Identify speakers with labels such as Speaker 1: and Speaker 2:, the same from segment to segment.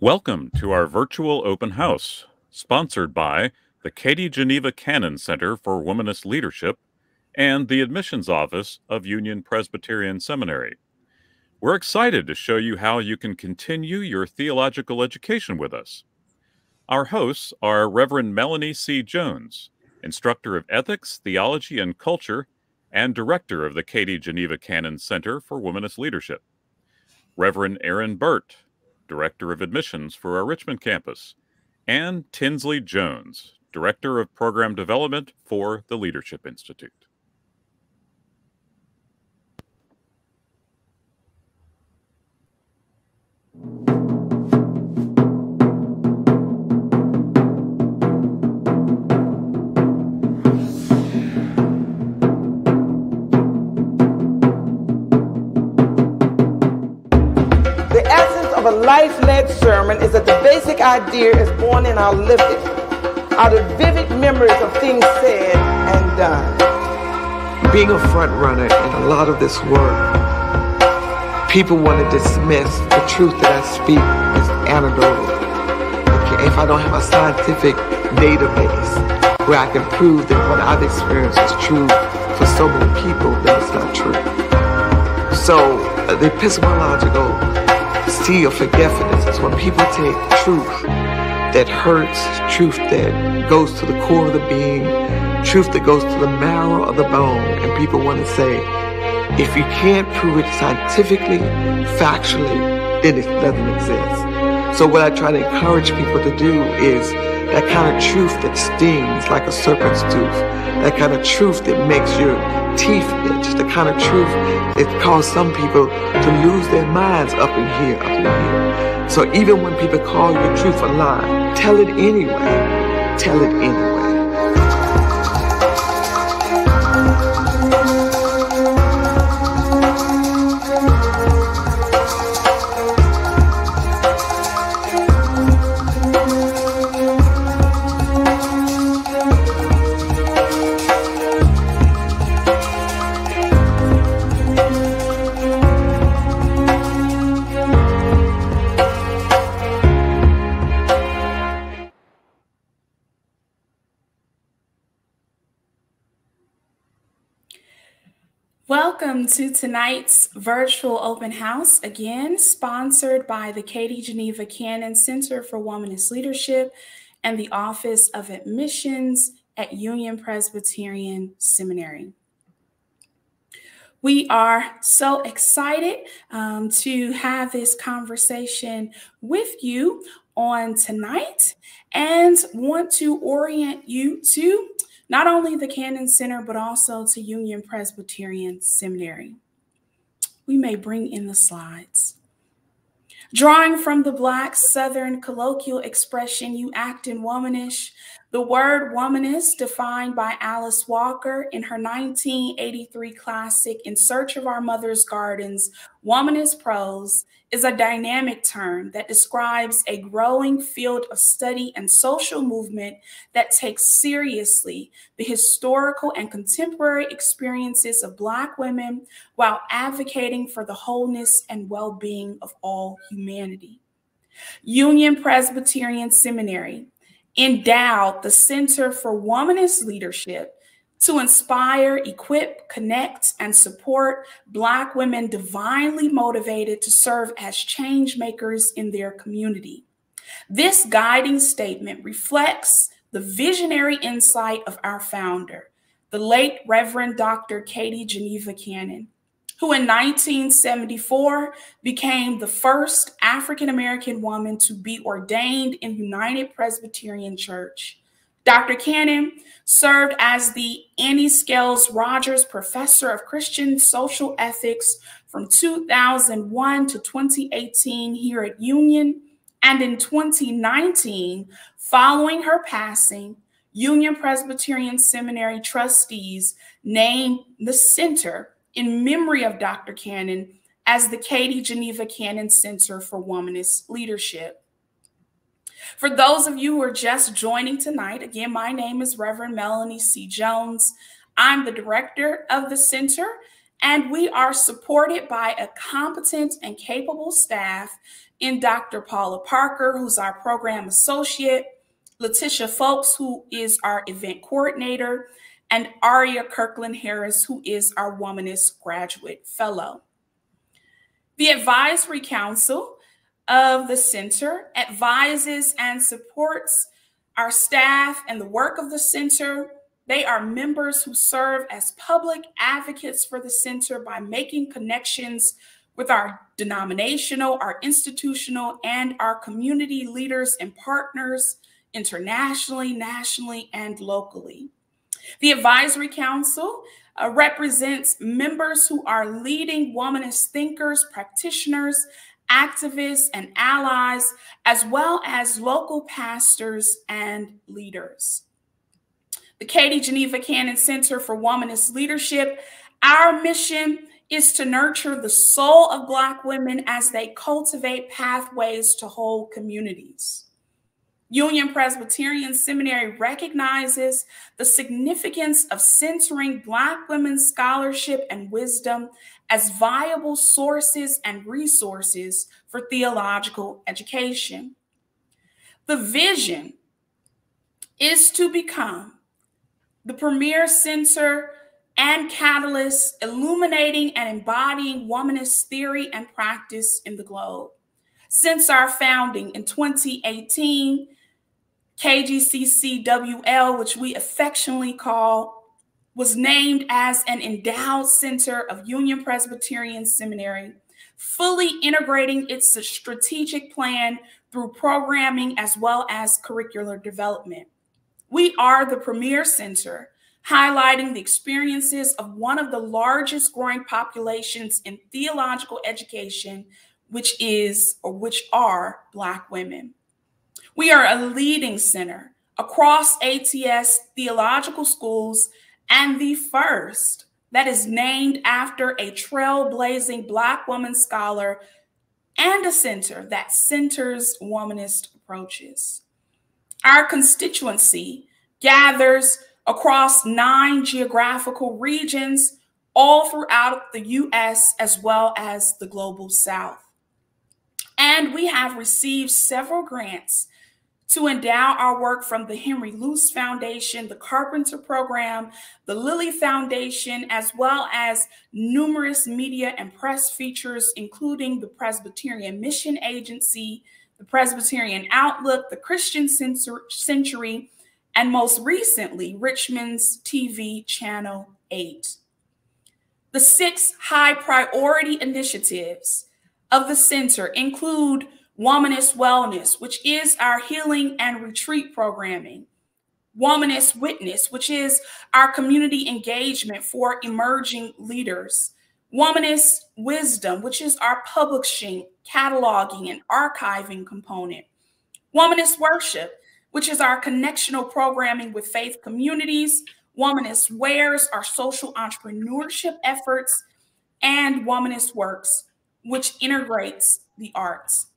Speaker 1: Welcome to our virtual open house, sponsored by the Katie Geneva Cannon Center for Womanist Leadership and the Admissions Office of Union Presbyterian Seminary. We're excited to show you how you can continue your theological education with us. Our hosts are Reverend Melanie C. Jones, instructor of ethics, theology, and culture, and director of the Katie Geneva Cannon Center for Womanist Leadership. Reverend Erin Burt, Director of Admissions for our Richmond campus, and Tinsley Jones, Director of Program Development for the Leadership Institute.
Speaker 2: A life-led sermon is that the basic idea is born in our living, out of vivid memories of things said and done.
Speaker 3: Being a front runner in a lot of this work, people want to dismiss the truth that I speak as anecdotal. Okay, if I don't have a scientific database where I can prove that what I've experienced is true for so many people, then it's not true. So uh, the epistemological of forgetfulness is when people take truth that hurts, truth that goes to the core of the being, truth that goes to the marrow of the bone, and people want to say, if you can't prove it scientifically, factually, then it doesn't exist. So what I try to encourage people to do is that kind of truth that stings like a serpent's tooth, that kind of truth that makes your teeth itch, the kind of truth that caused some people to lose their minds up in here, up in here. So even when people call your truth a lie, tell it anyway. Tell it anyway.
Speaker 4: Welcome to tonight's virtual open house, again sponsored by the Katie Geneva Cannon Center for Womanist Leadership and the Office of Admissions at Union Presbyterian Seminary. We are so excited um, to have this conversation with you on tonight and want to orient you to not only the Cannon Center, but also to Union Presbyterian Seminary. We may bring in the slides. Drawing from the Black Southern colloquial expression, you act in womanish, the word womanist, defined by Alice Walker in her 1983 classic In Search of Our Mother's Gardens, Womanist Prose, is a dynamic term that describes a growing field of study and social movement that takes seriously the historical and contemporary experiences of Black women while advocating for the wholeness and well being of all humanity. Union Presbyterian Seminary endowed the Center for Womanist Leadership to inspire, equip, connect, and support Black women divinely motivated to serve as change makers in their community. This guiding statement reflects the visionary insight of our founder, the late Reverend Dr. Katie Geneva Cannon, who in 1974 became the first African American woman to be ordained in United Presbyterian Church. Dr. Cannon served as the Annie Scales Rogers Professor of Christian Social Ethics from 2001 to 2018 here at Union. And in 2019, following her passing, Union Presbyterian Seminary trustees named the center in memory of Dr. Cannon as the Katie Geneva Cannon Center for Womanist Leadership. For those of you who are just joining tonight, again, my name is Reverend Melanie C. Jones. I'm the director of the center, and we are supported by a competent and capable staff in Dr. Paula Parker, who's our program associate, Letitia Folks, who is our event coordinator, and Aria Kirkland Harris, who is our Womanist Graduate Fellow. The Advisory Council of the Center advises and supports our staff and the work of the center. They are members who serve as public advocates for the center by making connections with our denominational, our institutional, and our community leaders and partners internationally, nationally, and locally. The Advisory Council uh, represents members who are leading womanist thinkers, practitioners, activists, and allies, as well as local pastors and leaders. The Katie Geneva Cannon Center for Womanist Leadership, our mission is to nurture the soul of Black women as they cultivate pathways to whole communities. Union Presbyterian Seminary recognizes the significance of centering Black women's scholarship and wisdom as viable sources and resources for theological education. The vision is to become the premier center and catalyst illuminating and embodying womanist theory and practice in the globe. Since our founding in 2018, KGCCWL, which we affectionately call, was named as an endowed center of Union Presbyterian Seminary, fully integrating its strategic plan through programming as well as curricular development. We are the premier center, highlighting the experiences of one of the largest growing populations in theological education, which is or which are Black women. We are a leading center across ATS theological schools and the first that is named after a trailblazing Black woman scholar and a center that centers womanist approaches. Our constituency gathers across nine geographical regions all throughout the US as well as the global south. And we have received several grants to endow our work from the Henry Luce Foundation, the Carpenter Program, the Lilly Foundation, as well as numerous media and press features, including the Presbyterian Mission Agency, the Presbyterian Outlook, the Christian Century, and most recently, Richmond's TV Channel 8. The six high priority initiatives of the center include Womanist Wellness, which is our healing and retreat programming. Womanist Witness, which is our community engagement for emerging leaders. Womanist Wisdom, which is our publishing, cataloging, and archiving component. Womanist Worship, which is our connectional programming with faith communities. Womanist Wares, our social entrepreneurship efforts. And Womanist Works, which integrates the arts.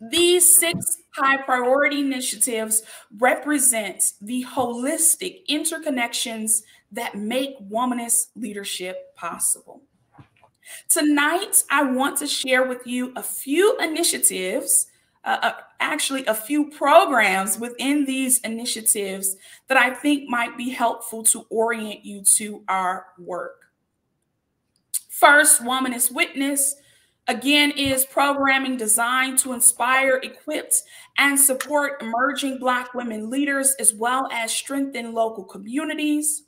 Speaker 4: These six high priority initiatives represent the holistic interconnections that make womanist leadership possible. Tonight, I want to share with you a few initiatives, uh, uh, actually, a few programs within these initiatives that I think might be helpful to orient you to our work. First, Womanist Witness again is programming designed to inspire, equip, and support emerging Black women leaders as well as strengthen local communities.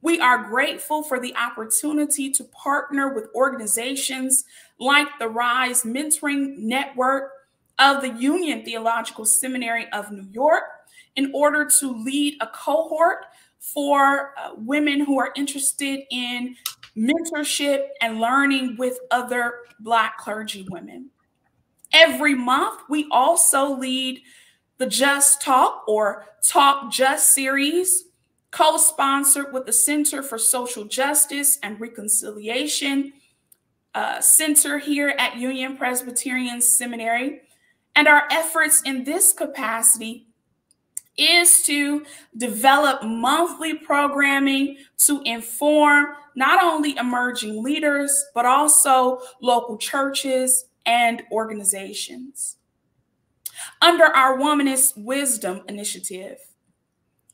Speaker 4: We are grateful for the opportunity to partner with organizations like the RISE Mentoring Network of the Union Theological Seminary of New York in order to lead a cohort for uh, women who are interested in mentorship and learning with other Black clergy women. Every month, we also lead the Just Talk or Talk Just series, co sponsored with the Center for Social Justice and Reconciliation uh, Center here at Union Presbyterian Seminary. And our efforts in this capacity is to develop monthly programming to inform not only emerging leaders, but also local churches and organizations. Under our Womanist Wisdom Initiative,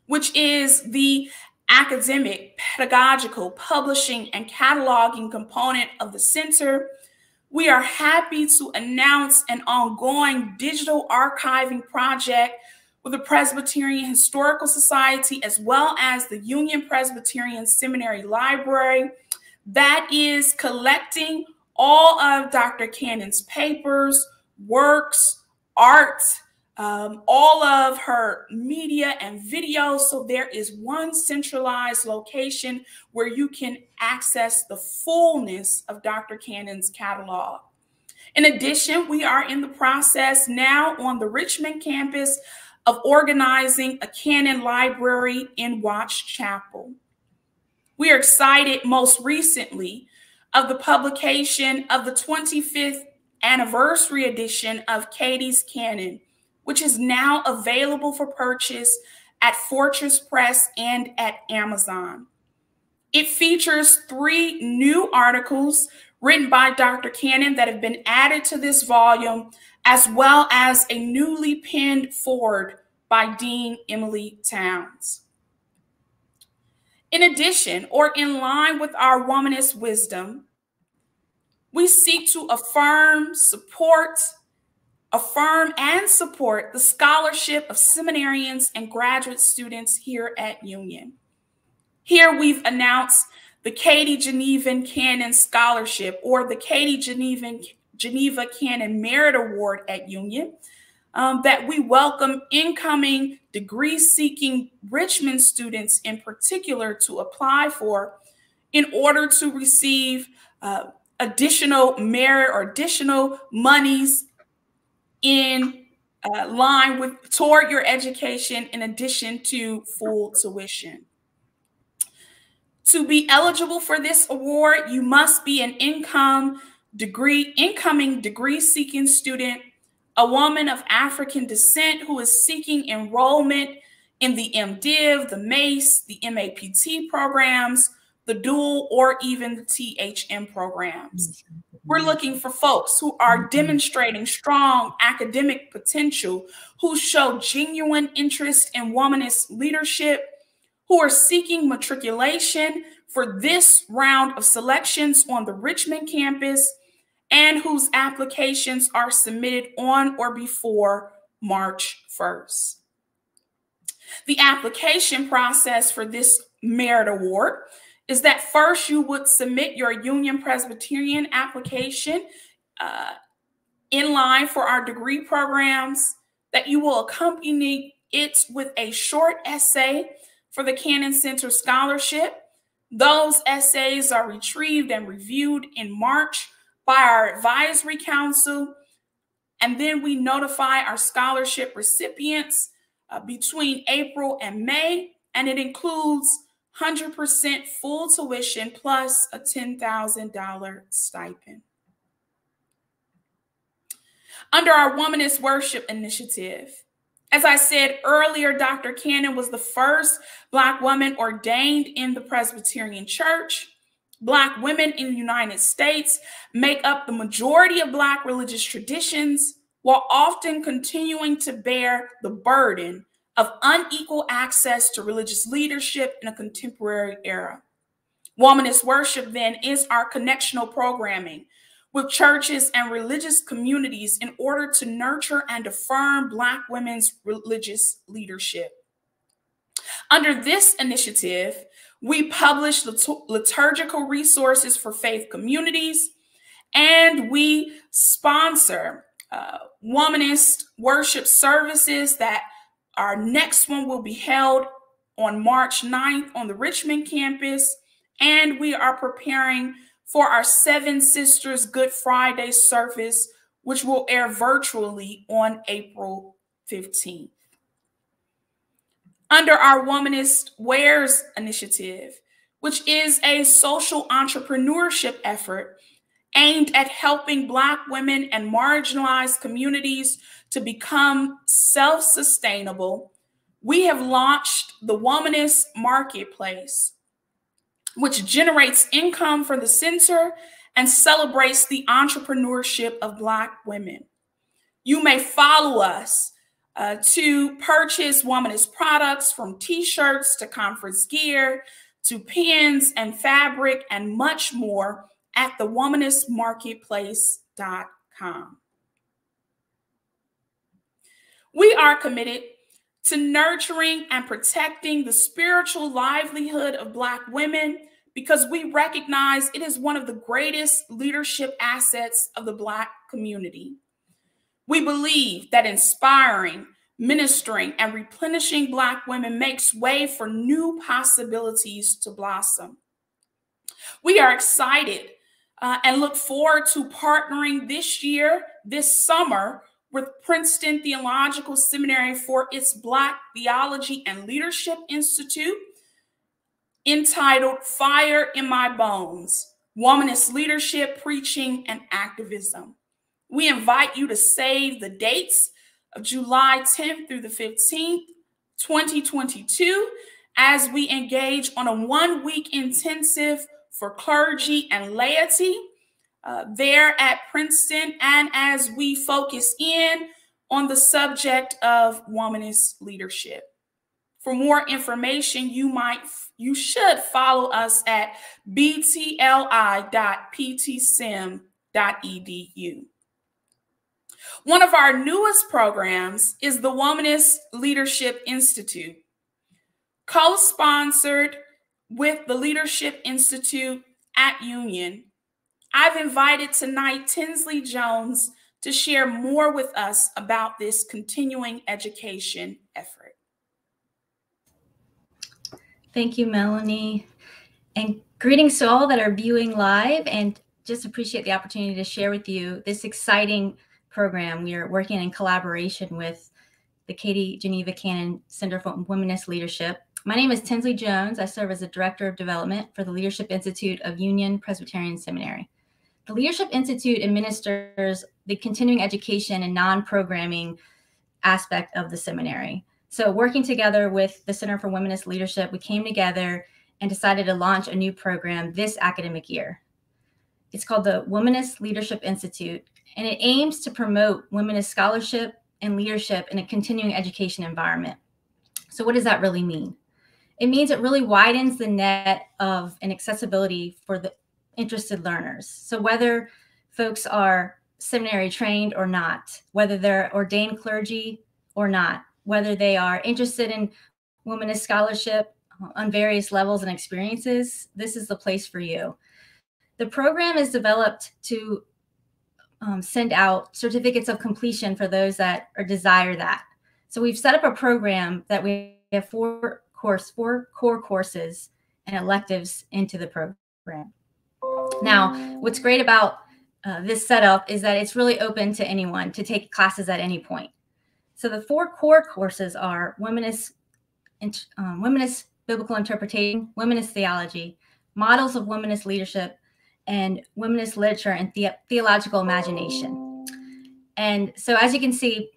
Speaker 4: which is the academic, pedagogical, publishing, and cataloging component of the center, we are happy to announce an ongoing digital archiving project with the Presbyterian Historical Society as well as the Union Presbyterian Seminary Library that is collecting all of Dr. Cannon's papers, works, art, um, all of her media and videos. So there is one centralized location where you can access the fullness of Dr. Cannon's catalog. In addition, we are in the process now on the Richmond campus of organizing a Cannon library in Watts Chapel. We are excited most recently of the publication of the 25th anniversary edition of Katie's Canon, which is now available for purchase at Fortress Press and at Amazon. It features three new articles written by Dr. Cannon that have been added to this volume, as well as a newly penned forward by Dean Emilie Townes. In addition, or in line with our womanist wisdom, we seek to affirm, support, affirm, and support the scholarship of seminarians and graduate students here at Union. Here we've announced the Katie Genevan Cannon Scholarship or the Katie Genevan, Geneva Cannon Merit Award at Union um, that we welcome incoming degree seeking Richmond students in particular to apply for in order to receive uh, additional merit or additional monies in uh, line with toward your education in addition to full tuition. To be eligible for this award, you must be an income degree, incoming degree seeking student a woman of African descent who is seeking enrollment in the MDiv, the MACE, the MAPT programs, the dual, or even the THM programs. We're looking for folks who are mm-hmm. demonstrating strong academic potential, who show genuine interest in womanist leadership, who are seeking matriculation for this round of selections on the Richmond campus and whose applications are submitted on or before March 1st. The application process for this merit award is that first you would submit your Union Presbyterian application uh, in line for our degree programs, that you will accompany it with a short essay for the Cannon Center Scholarship. Those essays are retrieved and reviewed in March by our advisory council, and then we notify our scholarship recipients uh, between April and May, and it includes 100% full tuition plus a $10,000 stipend. Under our Womanist Worship Initiative, as I said earlier, Dr. Cannon was the first Black woman ordained in the Presbyterian Church. Black women in the United States make up the majority of Black religious traditions while often continuing to bear the burden of unequal access to religious leadership in a contemporary era. Womanist worship, then, is our connectional programming with churches and religious communities in order to nurture and affirm Black women's religious leadership. Under this initiative, we publish liturgical resources for faith communities, and we sponsor uh, womanist worship services that our next one will be held on March 9th on the Richmond campus. And we are preparing for our Seven Sisters Good Friday service, which will air virtually on April 15th under our Womanist Wares initiative, which is a social entrepreneurship effort aimed at helping Black women and marginalized communities to become self sustainable. We have launched the Womanist Marketplace, which generates income for the center and celebrates the entrepreneurship of Black women. You may follow us uh, to purchase Womanist products from t shirts to conference gear to pins and fabric and much more at the womanistmarketplace.com. We are committed to nurturing and protecting the spiritual livelihood of Black women because we recognize it is one of the greatest leadership assets of the Black community. We believe that inspiring, ministering, and replenishing Black women makes way for new possibilities to blossom. We are excited uh, and look forward to partnering this year, this summer, with Princeton Theological Seminary for its Black Theology and Leadership Institute entitled Fire in My Bones Womanist Leadership, Preaching, and Activism. We invite you to save the dates of July 10th through the 15th, 2022, as we engage on a one week intensive for clergy and laity uh, there at Princeton, and as we focus in on the subject of womanist leadership. For more information, you might you should follow us at btli.ptsem.edu. One of our newest programs is the Womanist Leadership Institute, co sponsored with the Leadership Institute at Union. I've invited tonight Tinsley Jones to share more with us about this continuing education effort.
Speaker 5: Thank you, Melanie. And greetings to all that are viewing live and just appreciate the opportunity to share with you this exciting program. We are working in collaboration with the Katie Geneva Cannon Center for Womanist Leadership. My name is Tinsley Jones. I serve as the Director of Development for the Leadership Institute of Union Presbyterian Seminary. The Leadership Institute administers the continuing education and non programming aspect of the seminary. So, working together with the Center for Womanist Leadership, we came together and decided to launch a new program this academic year. It's called the Womanist Leadership Institute, and it aims to promote womanist scholarship and leadership in a continuing education environment. So, what does that really mean? It means it really widens the net of an accessibility for the interested learners. So, whether folks are seminary trained or not, whether they're ordained clergy or not, whether they are interested in womanist scholarship on various levels and experiences, this is the place for you. The program is developed to um, send out certificates of completion for those that or desire that. So we've set up a program that we have four course, four core courses and electives into the program. Now, what's great about uh, this setup is that it's really open to anyone to take classes at any point. So the four core courses are womanist, um, womanist biblical interpretation, womanist theology, models of womanist leadership, and womanist literature and the theological imagination. And so, as you can see,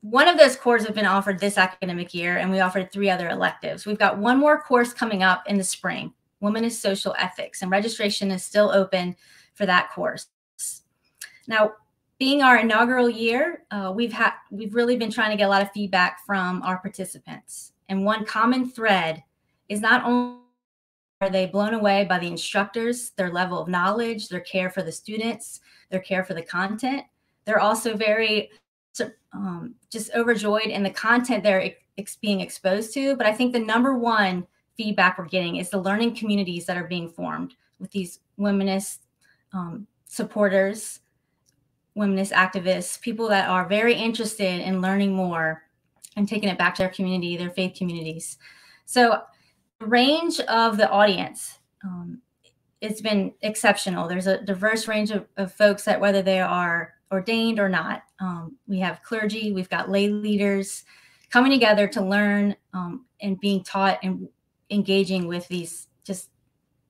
Speaker 5: one of those courses have been offered this academic year, and we offered three other electives. We've got one more course coming up in the spring, Womanist Social Ethics, and registration is still open for that course. Now, being our inaugural year, uh, we've had we've really been trying to get a lot of feedback from our participants, and one common thread is not only are they blown away by the instructors, their level of knowledge, their care for the students, their care for the content. They're also very um, just overjoyed in the content they're ex being exposed to. But I think the number one feedback we're getting is the learning communities that are being formed with these womanist um, supporters, womanist activists, people that are very interested in learning more and taking it back to their community, their faith communities. So range of the audience. Um, it's been exceptional. There's a diverse range of, of, folks that whether they are ordained or not. Um, we have clergy we've got lay leaders coming together to learn um, and being taught and engaging with these just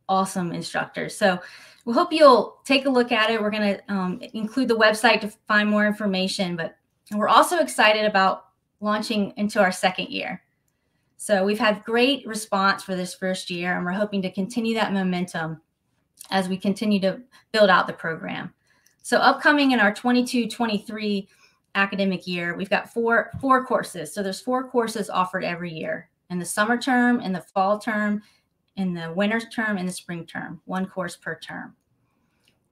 Speaker 5: awesome instructors. So we hope you'll take a look at it. We're going to um, include the website to find more information but we're also excited about launching into our second year so we've had great response for this first year, and we're hoping to continue that momentum as we continue to build out the program. So upcoming in our 22-23 academic year, we've got four four courses. So there's four courses offered every year in the summer term, in the fall term, in the winter term, and the spring term, one course per term.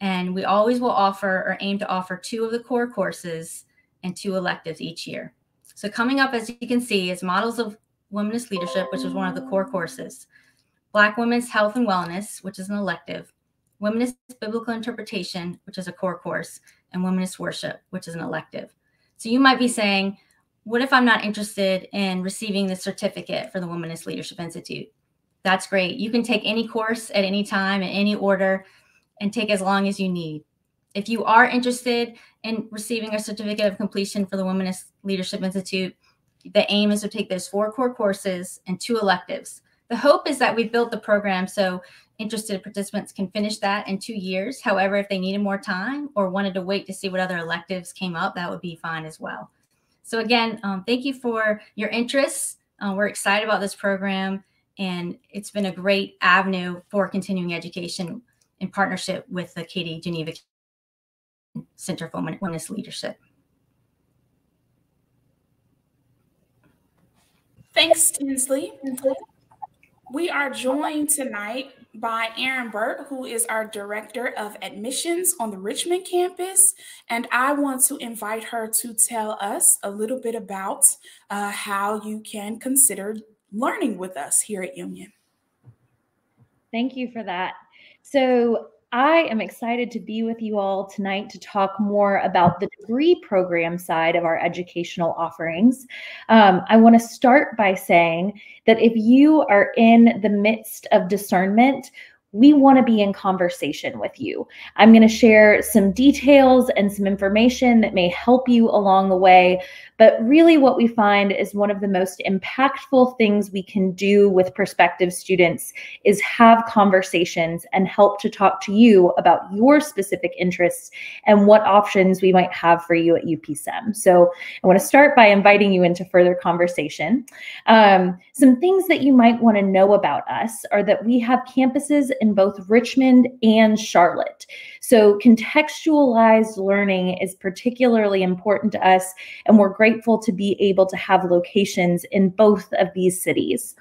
Speaker 5: And we always will offer or aim to offer two of the core courses and two electives each year. So coming up, as you can see, is Models of Womanist Leadership, which is one of the core courses. Black Women's Health and Wellness, which is an elective. Womanist Biblical Interpretation, which is a core course. And Womanist Worship, which is an elective. So you might be saying, what if I'm not interested in receiving the certificate for the Womanist Leadership Institute? That's great. You can take any course at any time, in any order, and take as long as you need. If you are interested in receiving a certificate of completion for the Womanist Leadership Institute, the aim is to take those four core courses and two electives. The hope is that we've built the program so interested participants can finish that in two years. However, if they needed more time or wanted to wait to see what other electives came up, that would be fine as well. So again, um, thank you for your interest. Uh, we're excited about this program, and it's been a great avenue for continuing education in partnership with the Katie Geneva Center for Women's Leadership.
Speaker 4: Thanks, Tinsley. We are joined tonight by Erin Burt, who is our Director of Admissions on the Richmond campus. And I want to invite her to tell us a little bit about uh, how you can consider learning with us here at Union.
Speaker 6: Thank you for that. So, I am excited to be with you all tonight to talk more about the degree program side of our educational offerings. Um, I want to start by saying that if you are in the midst of discernment, we want to be in conversation with you. I'm going to share some details and some information that may help you along the way. But really, what we find is one of the most impactful things we can do with prospective students is have conversations and help to talk to you about your specific interests and what options we might have for you at UPSEM. So, I want to start by inviting you into further conversation. Um, some things that you might want to know about us are that we have campuses in both Richmond and Charlotte. So, contextualized learning is particularly important to us, and we're grateful to be able to have locations in both of these cities.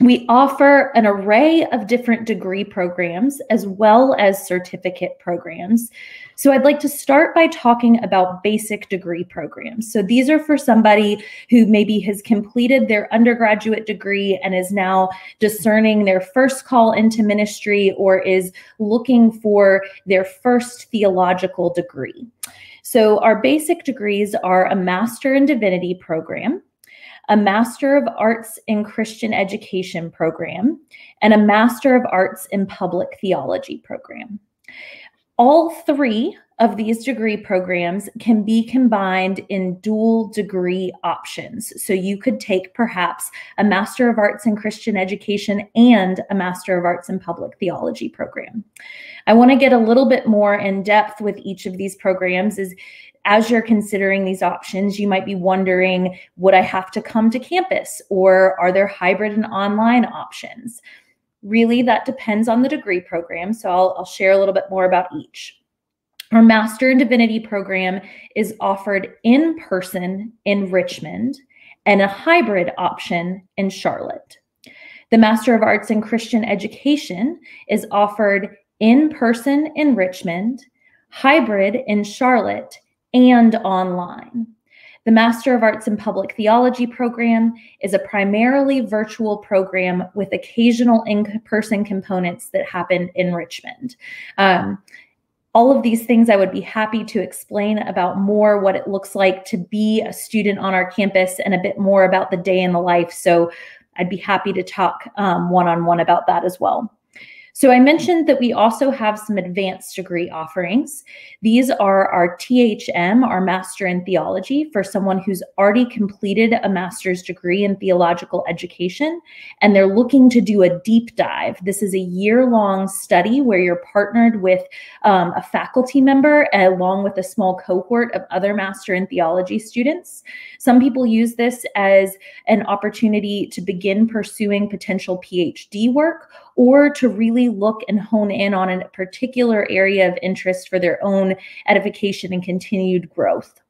Speaker 6: We offer an array of different degree programs as well as certificate programs. So I'd like to start by talking about basic degree programs. So these are for somebody who maybe has completed their undergraduate degree and is now discerning their first call into ministry or is looking for their first theological degree. So our basic degrees are a Master in Divinity program, a Master of Arts in Christian Education program, and a Master of Arts in Public Theology program. All three of these degree programs can be combined in dual degree options. So you could take perhaps a Master of Arts in Christian Education and a Master of Arts in Public Theology program. I want to get a little bit more in depth with each of these programs is as you're considering these options, you might be wondering, would I have to come to campus or are there hybrid and online options? Really, that depends on the degree program. So I'll, I'll share a little bit more about each. Our Master in Divinity program is offered in person in Richmond and a hybrid option in Charlotte. The Master of Arts in Christian Education is offered in person in Richmond, hybrid in Charlotte, and online. The Master of Arts in Public Theology program is a primarily virtual program with occasional in person components that happen in Richmond. Um, all of these things I would be happy to explain about more what it looks like to be a student on our campus and a bit more about the day in the life. So I'd be happy to talk one on one about that as well. So I mentioned that we also have some advanced degree offerings. These are our THM, our Master in Theology, for someone who's already completed a master's degree in theological education and they're looking to do a deep dive. This is a year long study where you're partnered with um, a faculty member along with a small cohort of other Master in Theology students. Some people use this as an opportunity to begin pursuing potential PhD work or to really look and hone in on a particular area of interest for their own edification and continued growth.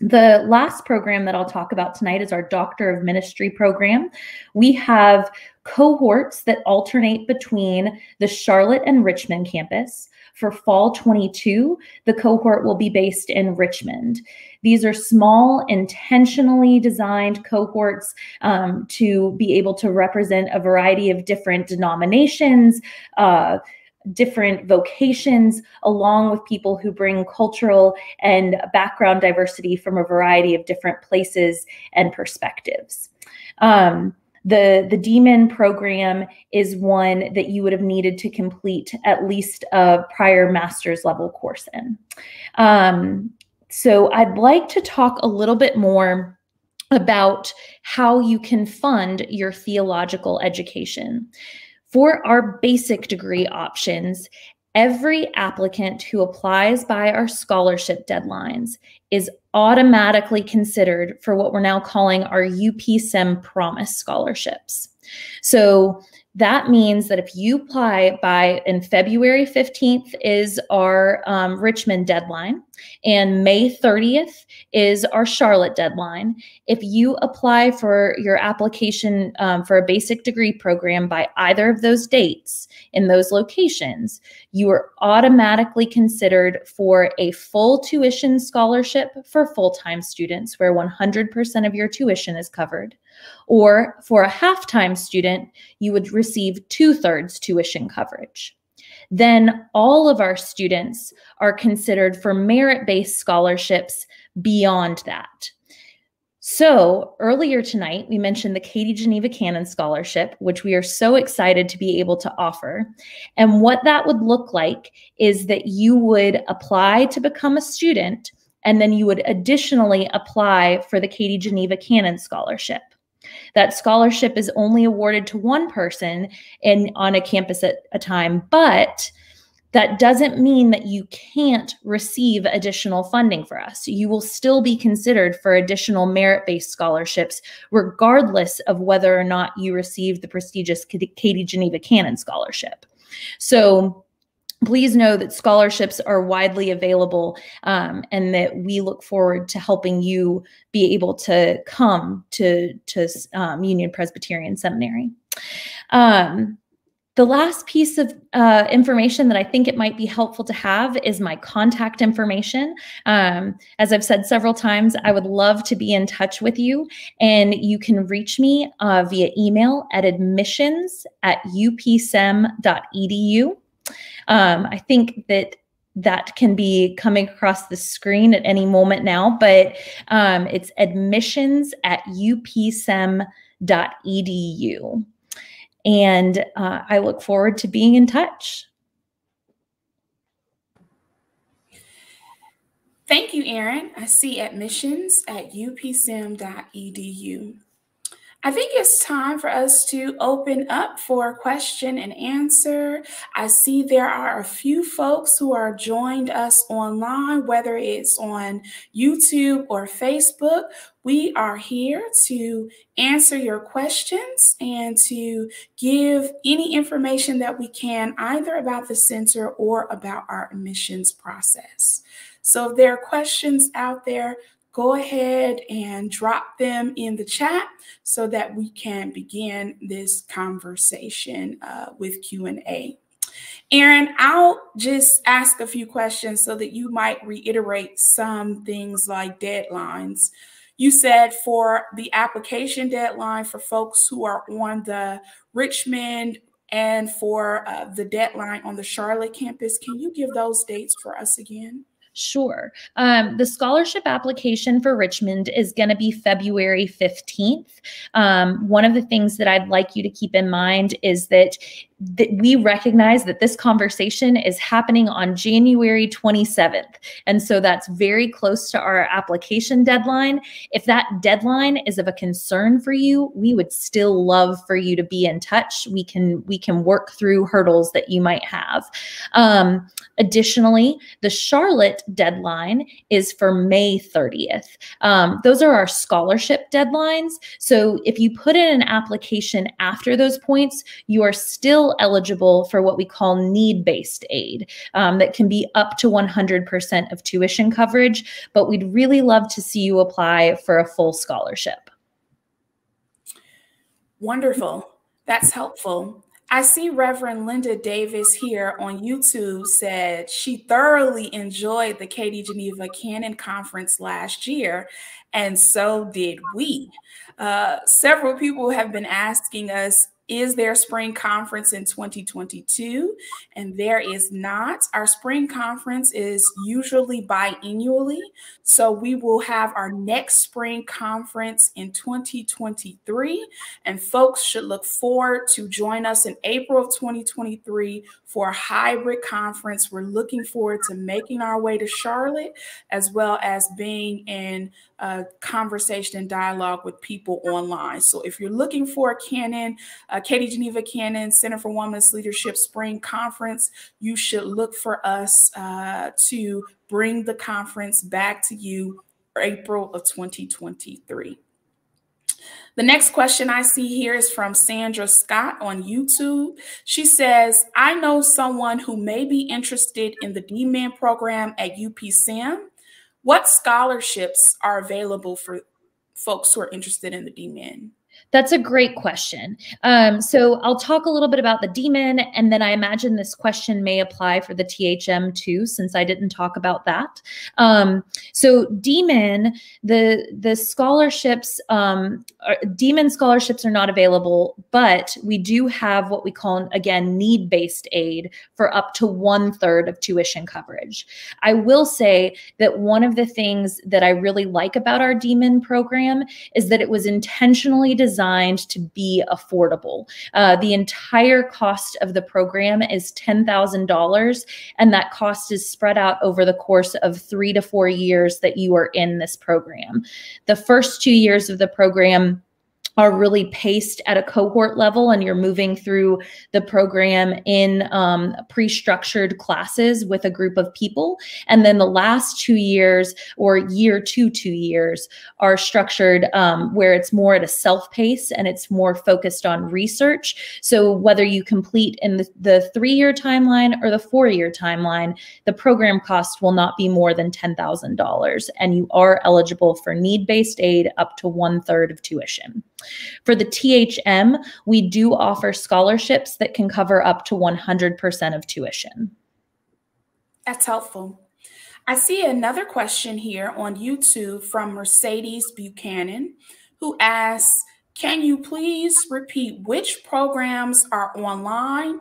Speaker 6: The last program that I'll talk about tonight is our Doctor of Ministry program. We have cohorts that alternate between the Charlotte and Richmond campus. For fall 22, the cohort will be based in Richmond. These are small, intentionally designed cohorts um, to be able to represent a variety of different denominations, uh, different vocations, along with people who bring cultural and background diversity from a variety of different places and perspectives. Um, the the DMin program is one that you would have needed to complete at least a prior master's level course in. Um, so I'd like to talk a little bit more about how you can fund your theological education. For our basic degree options, every applicant who applies by our scholarship deadlines is automatically considered for what we're now calling our UPSEM Promise scholarships. So that means that if you apply by in February 15th is our um, Richmond deadline and May 30th is our Charlotte deadline. If you apply for your application um, for a basic degree program by either of those dates in those locations, you are automatically considered for a full tuition scholarship for full-time students where 100% of your tuition is covered or for a half-time student, you would receive two-thirds tuition coverage. Then all of our students are considered for merit-based scholarships beyond that. So earlier tonight, we mentioned the Katie Geneva Cannon Scholarship, which we are so excited to be able to offer. And what that would look like is that you would apply to become a student, and then you would additionally apply for the Katie Geneva Cannon Scholarship. That scholarship is only awarded to one person in on a campus at a time, but that doesn't mean that you can't receive additional funding for us. You will still be considered for additional merit based scholarships, regardless of whether or not you receive the prestigious Katie Geneva Cannon Scholarship. So, please know that scholarships are widely available um, and that we look forward to helping you be able to come to, to um, Union Presbyterian Seminary. Um, the last piece of uh, information that I think it might be helpful to have is my contact information. Um, as I've said several times, I would love to be in touch with you, and you can reach me uh, via email at admissions at upsem.edu. Um, I think that that can be coming across the screen at any moment now, but um, it's admissions at upsem.edu. And uh, I look forward to being in touch.
Speaker 4: Thank you, Erin. I see admissions at upsem.edu. I think it's time for us to open up for question and answer. I see there are a few folks who are joined us online, whether it's on YouTube or Facebook. We are here to answer your questions and to give any information that we can, either about the center or about our admissions process. So if there are questions out there, go ahead and drop them in the chat so that we can begin this conversation uh, with Q&A. Erin, I'll just ask a few questions so that you might reiterate some things like deadlines. You said for the application deadline for folks who are on the Richmond and for uh, the deadline on the Charlotte campus, can you give those dates for us again?
Speaker 6: Sure. Um, the scholarship application for Richmond is going to be February 15th. Um, one of the things that I'd like you to keep in mind is that that we recognize that this conversation is happening on January 27th. And so that's very close to our application deadline. If that deadline is of a concern for you, we would still love for you to be in touch. We can we can work through hurdles that you might have. Um, additionally, the Charlotte deadline is for May 30th. Um, those are our scholarship deadlines. So if you put in an application after those points, you are still eligible for what we call need based aid um, that can be up to 100% of tuition coverage, but we'd really love to see you apply for a full scholarship.
Speaker 4: Wonderful. That's helpful. I see Reverend Linda Davis here on YouTube said she thoroughly enjoyed the Katie Geneva Cannon Conference last year, and so did we. Uh, several people have been asking us is there spring conference in 2022? And there is not. Our spring conference is usually biannually. So we will have our next spring conference in 2023. And folks should look forward to join us in April of 2023 for a hybrid conference. We're looking forward to making our way to Charlotte as well as being in conversation and dialogue with people online. So if you're looking for a Cannon, Katie Geneva Cannon Center for Women's Leadership Spring Conference, you should look for us uh, to bring the conference back to you April of 2023. The next question I see here is from Sandra Scott on YouTube. She says, I know someone who may be interested in the DMin program at UPSem. What scholarships are available for folks who are interested in the DMin?
Speaker 6: That's a great question. Um, so I'll talk a little bit about the DMin, and then I imagine this question may apply for the THM too, since I didn't talk about that. Um, so DMin, the the scholarships, um, are, DMin scholarships are not available, but we do have what we call again need based aid for up to one third of tuition coverage. I will say that one of the things that I really like about our DMin program is that it was intentionally designed designed to be affordable. Uh, the entire cost of the program is $10,000, and that cost is spread out over the course of three to four years that you are in this program. The first two years of the program are really paced at a cohort level and you're moving through the program in um, pre-structured classes with a group of people. And then the last two years or year two two years are structured um, where it's more at a self pace and it's more focused on research. So whether you complete in the, the three-year timeline or the four-year timeline the program cost will not be more than $10000 and you are eligible for need-based aid up to one-third of tuition for the THM, we do offer scholarships that can cover up to 100% of tuition.
Speaker 4: That's helpful. I see another question here on YouTube from Mercedes Buchanan, who asks Can you please repeat which programs are online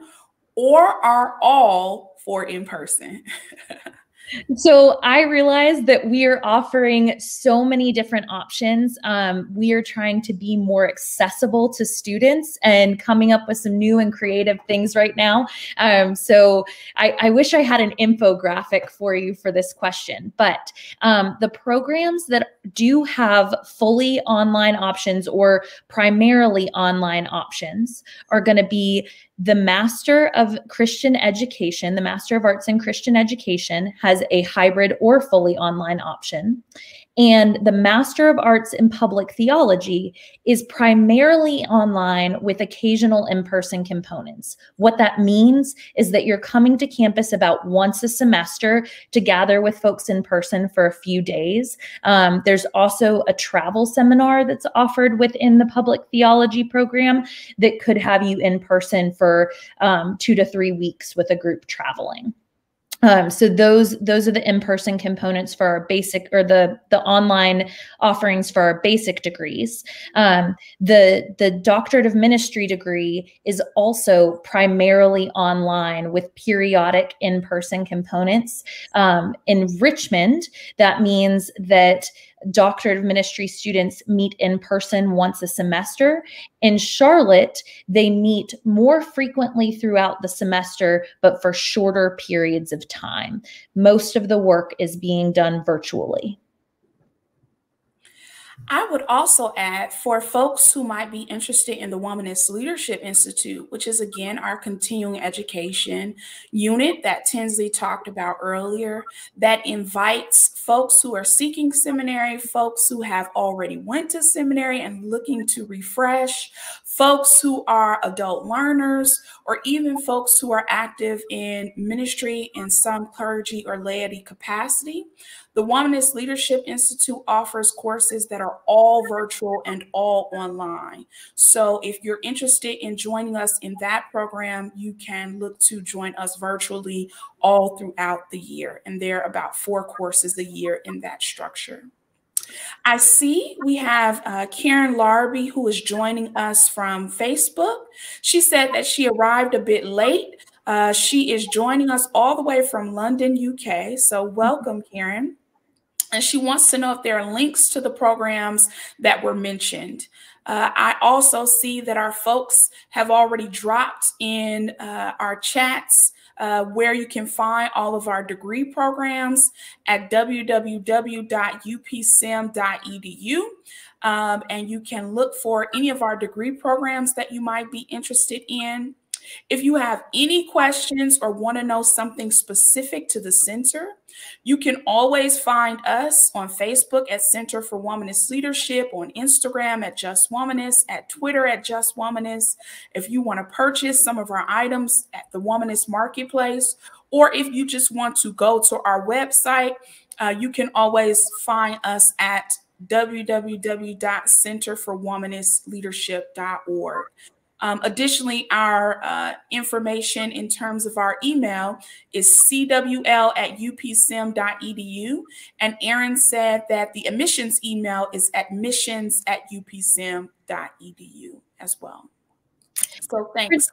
Speaker 4: or are all for in person?
Speaker 6: So I realized that we are offering so many different options. Um, we are trying to be more accessible to students and coming up with some new and creative things right now. Um, so I, I, wish I had an infographic for you for this question, but um, the programs that do have fully online options or primarily online options are going to be the Master of Christian Education, the Master of Arts in Christian Education, has a hybrid or fully online option. And the Master of Arts in Public Theology is primarily online with occasional in person components. What that means is that you're coming to campus about once a semester to gather with folks in person for a few days. Um, there's also a travel seminar that's offered within the public theology program that could have you in person for um, two to three weeks with a group traveling. Um, so those those are the in-person components for our basic or the the online offerings for our basic degrees. Um, the the doctorate of ministry degree is also primarily online with periodic in-person components. Um, in Richmond, that means that doctorate of ministry students meet in person once a semester. In Charlotte, they meet more frequently throughout the semester, but for shorter periods of time. Most of the work is being done virtually.
Speaker 4: I would also add for folks who might be interested in the Womanist Leadership Institute, which is again our continuing education unit that Tinsley talked about earlier, that invites folks who are seeking seminary, folks who have already went to seminary and looking to refresh, folks who are adult learners, or even folks who are active in ministry in some clergy or laity capacity. The Womanist Leadership Institute offers courses that are all virtual and all online. So if you're interested in joining us in that program, you can look to join us virtually all throughout the year. And there are about four courses a year in that structure. I see we have uh, Karen Larby who is joining us from Facebook. She said that she arrived a bit late. Uh, she is joining us all the way from London, UK. So, welcome, Karen. And she wants to know if there are links to the programs that were mentioned. Uh, I also see that our folks have already dropped in uh, our chats uh, where you can find all of our degree programs at www.upsem.edu. Um, and you can look for any of our degree programs that you might be interested in. If you have any questions or want to know something specific to the center, you can always find us on Facebook at Center for Womanist Leadership, on Instagram at Just Womanist, at Twitter at Just Womanist. If you want to purchase some of our items at the Womanist Marketplace, or if you just want to go to our website, uh, you can always find us at www.centerforwomanistleadership.org. Um, additionally, our uh, information in terms of our email is cwl at upsem.edu. And Erin said that the admissions email is admissions at upsem.edu as well. So thanks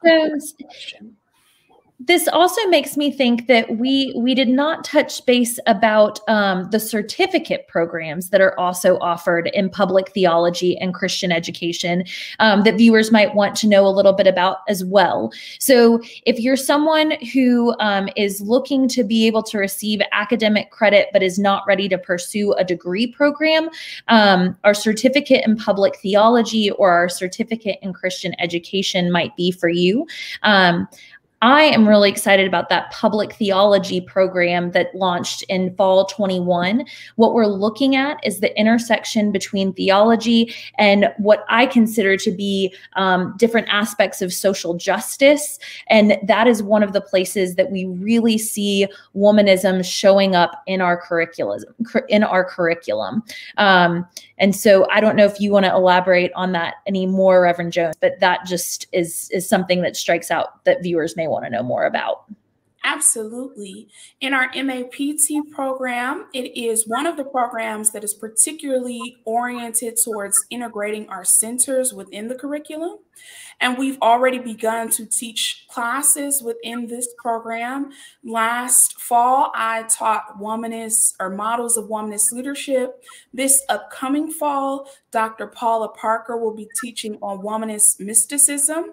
Speaker 6: this also makes me think that we we did not touch base about um, the certificate programs that are also offered in public theology and Christian education um, that viewers might want to know a little bit about as well. So, if you're someone who um, is looking to be able to receive academic credit but is not ready to pursue a degree program, um, our certificate in public theology or our certificate in Christian education might be for you. I am really excited about that public theology program that launched in fall 21. What we're looking at is the intersection between theology and what I consider to be um, different aspects of social justice. And that is one of the places that we really see womanism showing up in our curriculum. In our curriculum. Um, and so I don't know if you want to elaborate on that any more, Reverend Jones, but that just is is something that strikes out that viewers may want to know more about.
Speaker 4: Absolutely. In our MAPT program, it is one of the programs that is particularly oriented towards integrating our centers within the curriculum. And we've already begun to teach classes within this program. Last fall, I taught womanist or models of womanist leadership. This upcoming fall, Dr. Paula Parker will be teaching on womanist mysticism.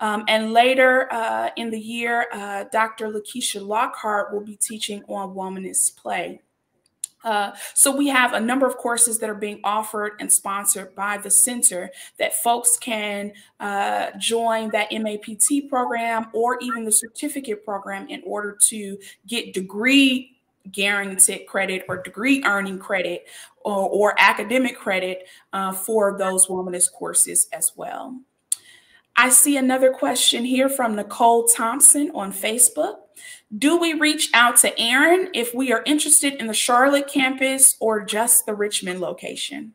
Speaker 4: Um, and later uh, in the year, uh, Dr. Lakeisha Lockhart will be teaching on womanist play. Uh, so we have a number of courses that are being offered and sponsored by the center that folks can uh, join that MAPT program or even the certificate program in order to get degree guaranteed credit or degree earning credit or, or academic credit uh, for those womanist courses as well. I see another question here from Nicole Thompson on Facebook. Do we reach out to Erin if we are interested in the Charlotte campus or just the Richmond location?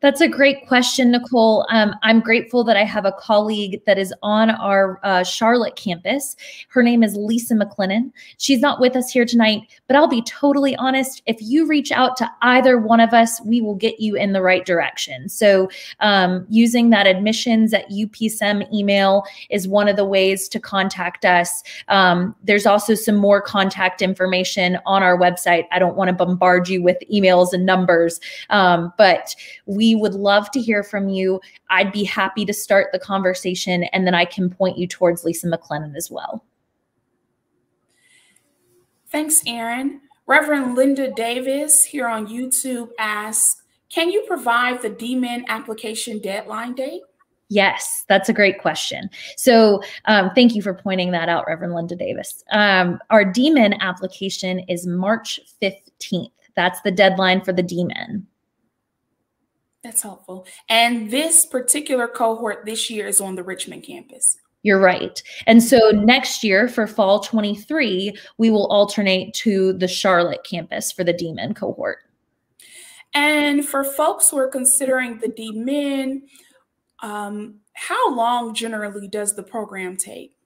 Speaker 6: That's a great question, Nicole. Um, I'm grateful that I have a colleague that is on our uh, Charlotte campus. Her name is Lisa McLennan. She's not with us here tonight, but I'll be totally honest. If you reach out to either one of us, we will get you in the right direction. So, um, using that admissions at UPSEM email is one of the ways to contact us. Um, there's also some more contact information on our website. I don't want to bombard you with emails and numbers, um, but we would love to hear from you. I'd be happy to start the conversation, and then I can point you towards Lisa McLennan as well.
Speaker 4: Thanks, Erin. Reverend Linda Davis here on YouTube asks, can you provide the DMin application deadline date?
Speaker 6: Yes, that's a great question. So, um, thank you for pointing that out, Reverend Linda Davis. Um, our DMin application is March 15th. That's the deadline for the DMin.
Speaker 4: That's helpful. And this particular cohort this year is on the Richmond campus.
Speaker 6: You're right. And so next year for fall 23, we will alternate to the Charlotte campus for the DMin cohort.
Speaker 4: And for folks who are considering the DMin, um, how long generally does the program take?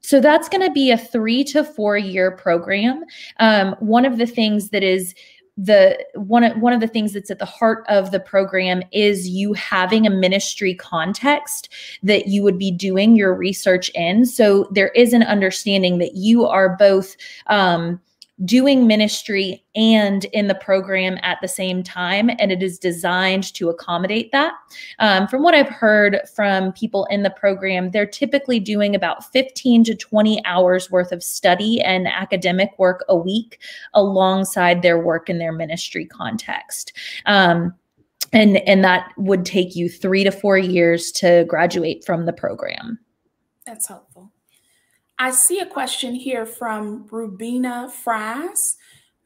Speaker 6: So that's going to be a three to four year program. Um, one of the things that is the one of one of the things that's at the heart of the program is you having a ministry context that you would be doing your research in. So there is an understanding that you are both um, doing ministry and in the program at the same time. And it is designed to accommodate that. Um, from what I've heard from people in the program, they're typically doing about 15 to 20 hours worth of study and academic work a week alongside their work in their ministry context. Um, and, and that would take you three to four years to graduate from the program.
Speaker 4: That's helpful. I see a question here from Rubina Fries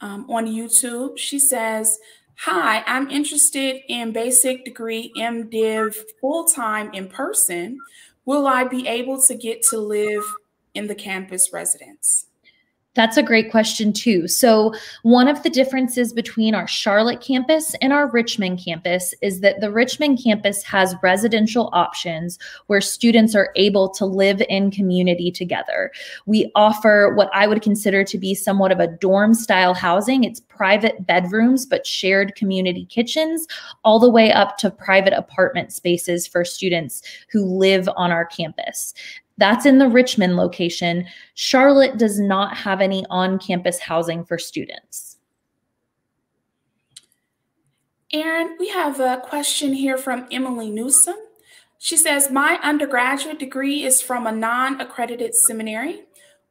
Speaker 4: um, on YouTube. She says, Hi, I'm interested in basic degree MDiv full time in person. Will I be able to get to live in the campus residence?
Speaker 6: That's a great question, too. So, one of the differences between our Charlotte campus and our Richmond campus is that the Richmond campus has residential options where students are able to live in community together. We offer what I would consider to be somewhat of a dorm style housing. It's private bedrooms, but shared community kitchens, all the way up to private apartment spaces for students who live on our campus. That's in the Richmond location. Charlotte does not have any on campus housing for students.
Speaker 4: And we have a question here from Emily Newsom. She says, My undergraduate degree is from a non accredited seminary.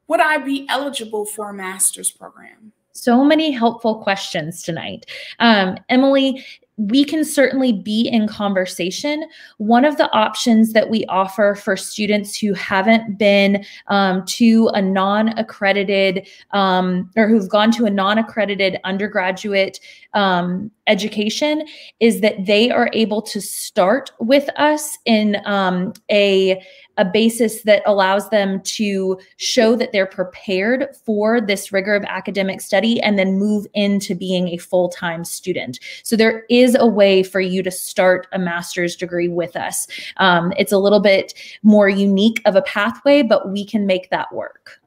Speaker 4: Would I be eligible for a master's program?
Speaker 6: So many helpful questions tonight. Um, Emily, we can certainly be in conversation. One of the options that we offer for students who haven't been um, to a non accredited um, or who've gone to a non accredited undergraduate um, education is that they are able to start with us in um, a a basis that allows them to show that they're prepared for this rigor of academic study and then move into being a full-time student. So there is a way for you to start a master's degree with us. Um, it's a little bit more unique of a pathway, but we can make that work.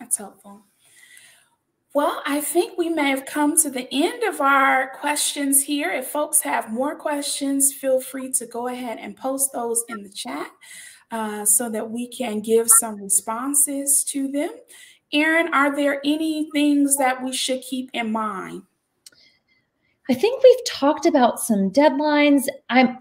Speaker 4: That's helpful. Well, I think we may have come to the end of our questions here. If folks have more questions, feel free to go ahead and post those in the chat uh, so that we can give some responses to them. Erin, are there any things that we should keep in mind?
Speaker 6: I think we've talked about some deadlines. I'm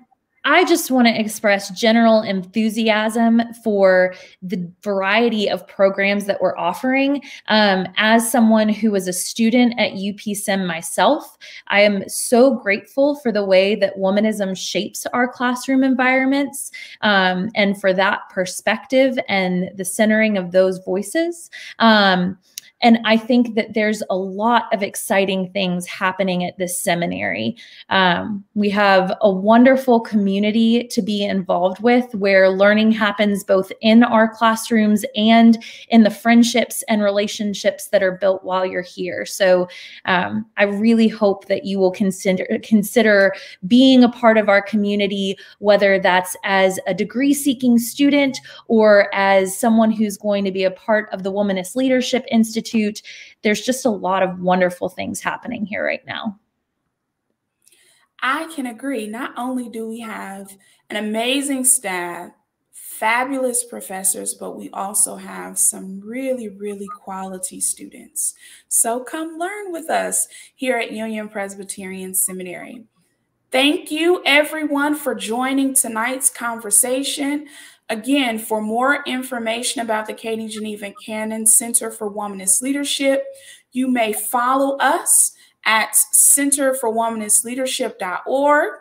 Speaker 6: I just want to express general enthusiasm for the variety of programs that we're offering. Um, as someone who was a student at UPSem myself, I am so grateful for the way that womanism shapes our classroom environments um, and for that perspective and the centering of those voices. Um, and I think that there's a lot of exciting things happening at this seminary. Um, we have a wonderful community to be involved with where learning happens both in our classrooms and in the friendships and relationships that are built while you're here. So um, I really hope that you will consider, consider being a part of our community, whether that's as a degree seeking student or as someone who's going to be a part of the Womanist Leadership Institute Institute. There's just a lot of wonderful things happening here right now.
Speaker 4: I can agree. Not only do we have an amazing staff, fabulous professors, but we also have some really, really quality students. So come learn with us here at Union Presbyterian Seminary. Thank you, everyone, for joining tonight's conversation. Again, for more information about the Katie Geneva Cannon Center for Womanist Leadership, you may follow us at centerforwomanistleadership.org.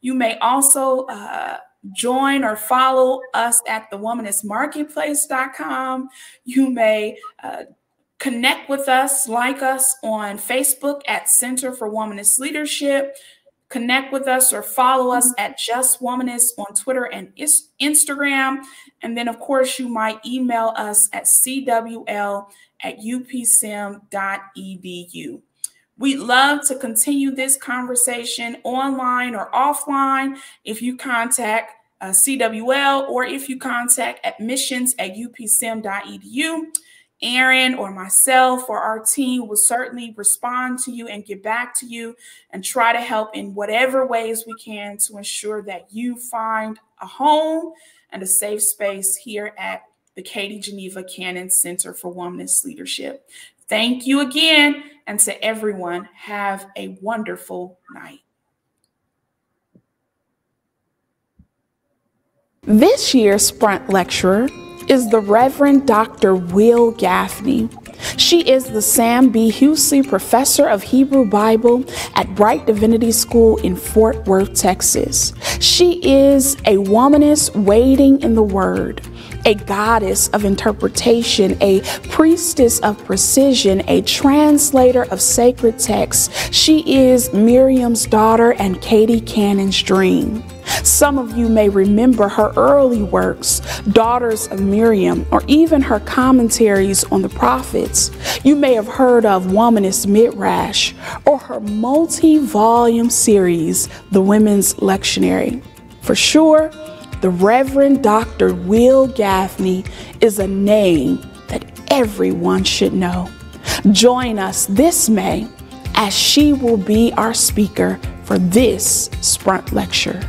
Speaker 4: You may also uh, join or follow us at thewomanistmarketplace.com. You may uh, connect with us, like us on Facebook at Center for Womanist Leadership connect with us or follow us at Just Womanist on Twitter and Instagram. And then, of course, you might email us at cwl at upsem.edu. We'd love to continue this conversation online or offline if you contact uh, CWL or if you contact admissions at upsem.edu. Erin or myself or our team will certainly respond to you and get back to you and try to help in whatever ways we can to ensure that you find a home and a safe space here at the Katie Geneva Cannon Center for Womanist Leadership. Thank you again, and to everyone, have a wonderful night. This year's Sprunt lecturer is the Reverend Dr. Wil Gafney. She is the Sam B. Hulsey Professor of Hebrew Bible at Brite Divinity School in Fort Worth, Texas. She is a womanist waiting in the Word a goddess of interpretation, a priestess of precision, a translator of sacred texts. She is Miriam's daughter and Katie Cannon's dream. Some of you may remember her early works, Daughters of Miriam, or even her commentaries on the prophets. You may have heard of Womanist Midrash or her multi volume series, The Women's Lectionary. For sure, the Reverend Dr. Wil Gafney is a name that everyone should know. Join us this May as she will be our speaker for this Sprunt Lecture.